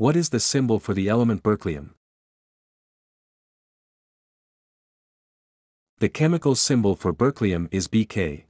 What is the symbol for the element berkelium? The chemical symbol for berkelium is Bk.